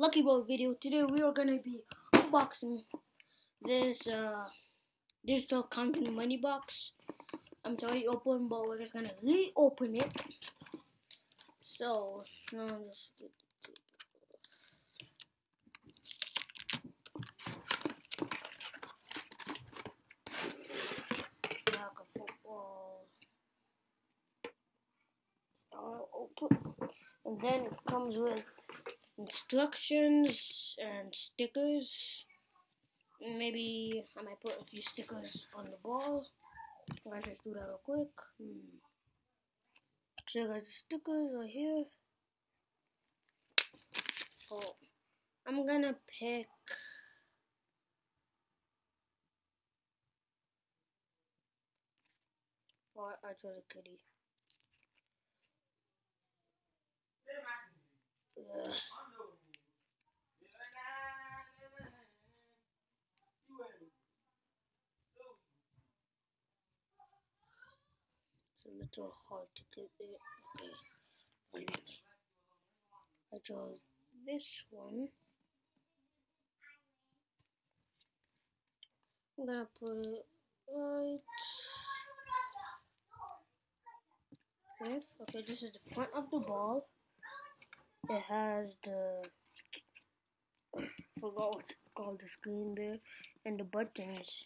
Lucky Ball video. Today we are gonna be unboxing this uh digital content money box. I'm sorry open but we're just gonna reopen it. So now just. And then it comes with instructions and stickers. Maybe I might put a few stickers on the ball. Let's just do that real quick. Hmm. So the stickers are here. So I'm gonna pick Oh, I chose a kitty. Ugh. It's a little hard to get it. Okay. I chose this one. I'm gonna put it right. Okay, okay, this is the front of the ball. It has the forgot what it's called the screen there and the buttons.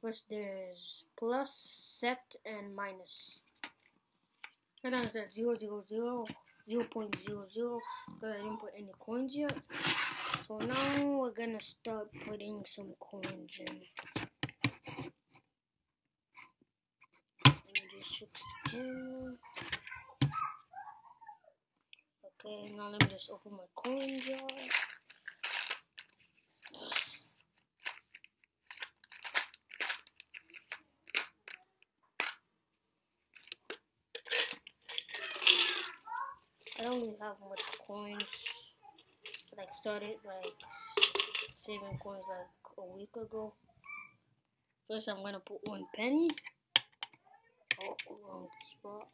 First there's plus, set, and minus. And then there's 0, 0, 0, 0 0.00 because I didn't put any coins yet. So now we're gonna start putting some coins in. Okay, now let me just open my coin jar. Really have much coins. Like started like saving coins like a week ago. First, I'm gonna put one penny. Oh, wrong spot.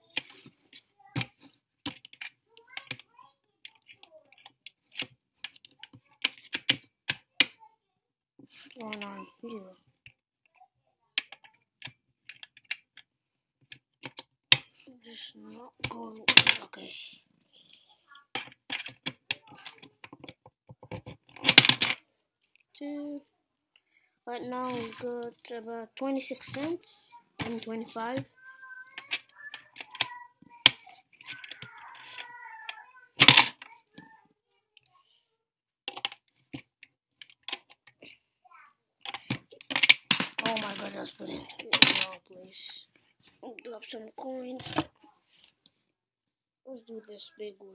Going on here? Just not going. Okay. Two. Right now we've got about 26 cents and 25. Oh my god, let's put in now, please. Drop some coins. Let's do this big one.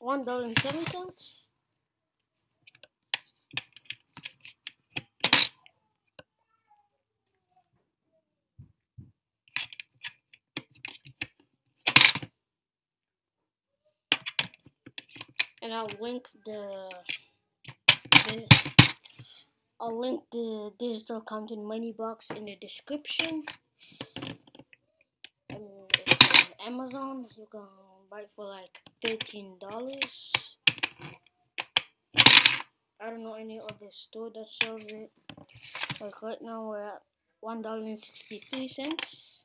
one dollar and seven cents. and I'll link the, the I'll link the digital content money box in the description. And it's on Amazon. You can buy it for like thirteen dollars. I don't know any other store that sells it. Like right now we're at one dollar and sixty three cents.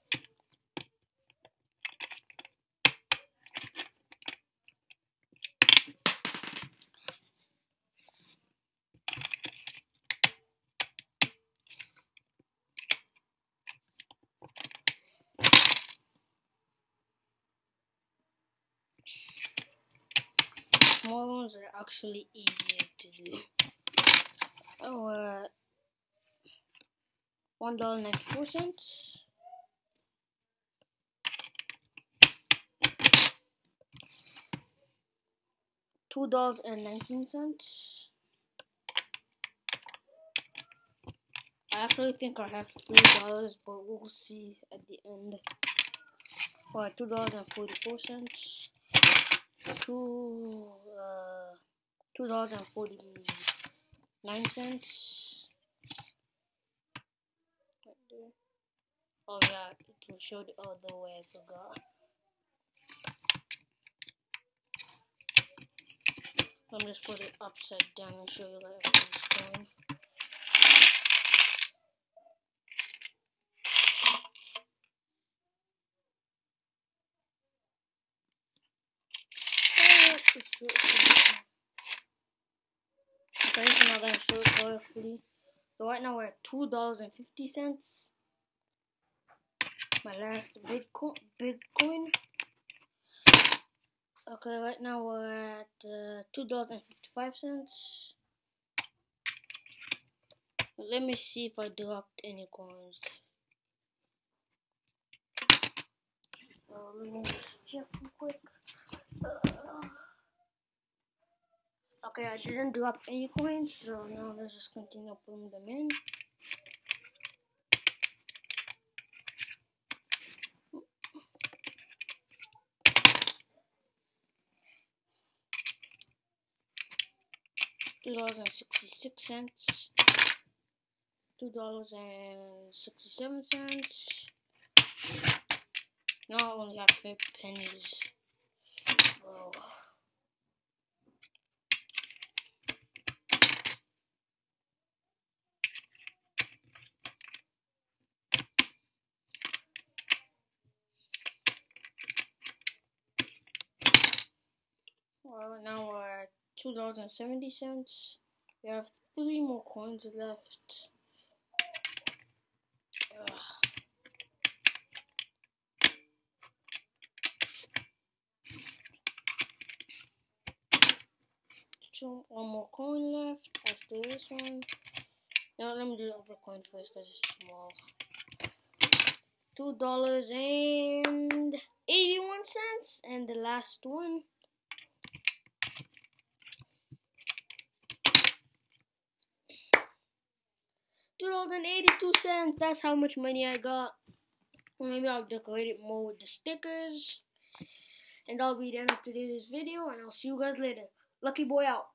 small ones are actually easier to do. Oh, uh, one dollar ninety four cents. Two dollars and nineteen cents. I actually think I have three dollars, but we'll see at the end. Alright, two dollars and forty four cents. Two uh two. Oh yeah, it will show the other way. I forgot. Let me just put it upside down and show you like it's going. Okay, so now that show it colorfully. So right now we're at two dollars and fifty cents. My last Bitcoin. Bitcoin. Okay, right now we're at uh, two dollars and fifty-five cents. Let me see if I dropped any coins. Uh, let me just check real quick. Uh, okay, I didn't drop any coins, so now let's just continue putting them in. two dollars and sixty six cents, two dollars and sixty seven cents. Now I only have five pennies. Whoa. Well, now we're at two dollars and seventy cents. We have three more coins left. Ugh. Two, one more coin left after this one. Now let me do the other coin first because it's small. Two dollars and eighty-one cents, and the last one. Two dollars and eighty-two cents. That's how much money I got. Maybe I'll decorate it more with the stickers. And that'll be the end of today's video, and I'll see you guys later. Lucky boy out.